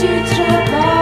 Chodzi trzeba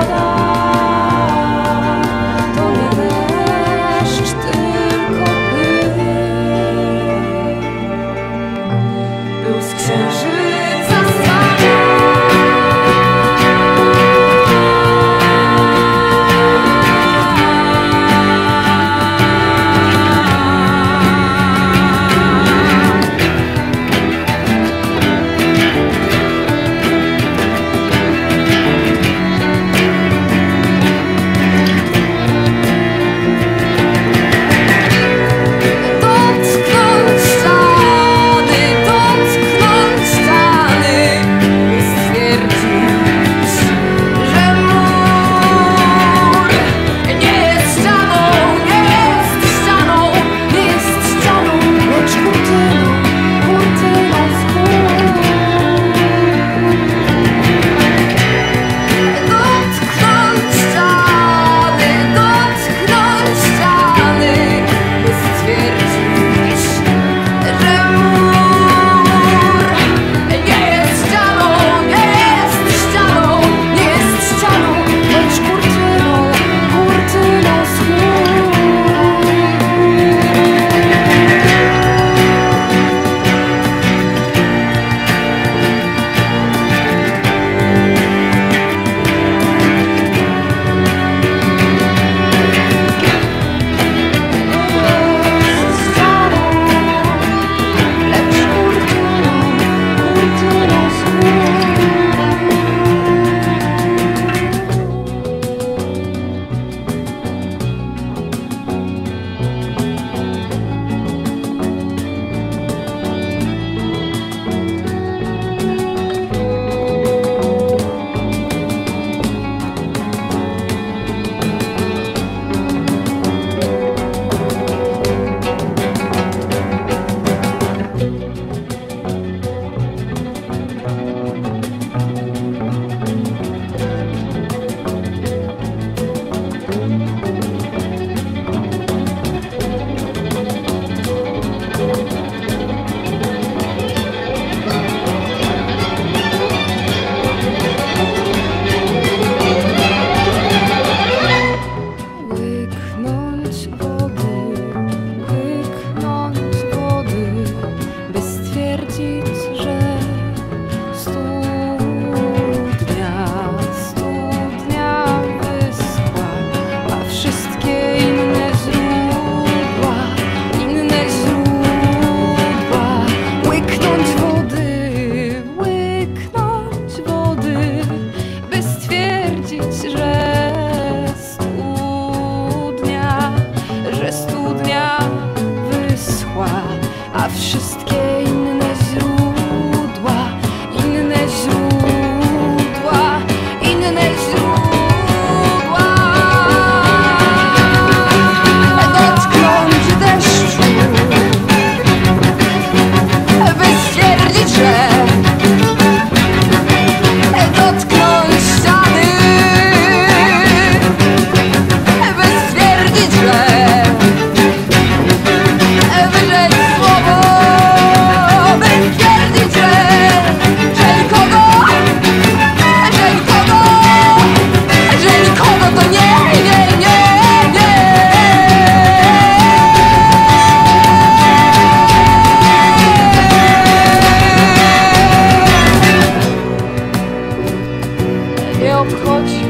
nie obchodzi.